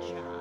good job.